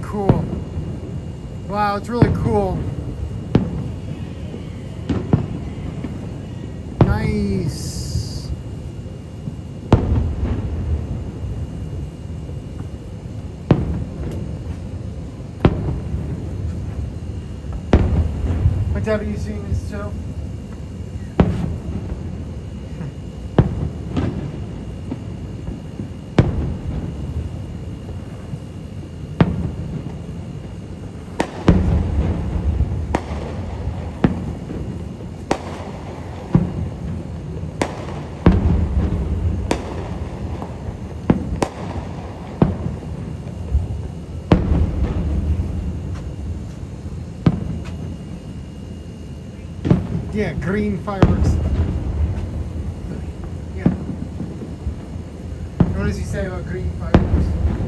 cool. Wow, it's really cool. Nice. What are you seeing this too? Yeah, green fireworks. Yeah. What does he say about green fireworks?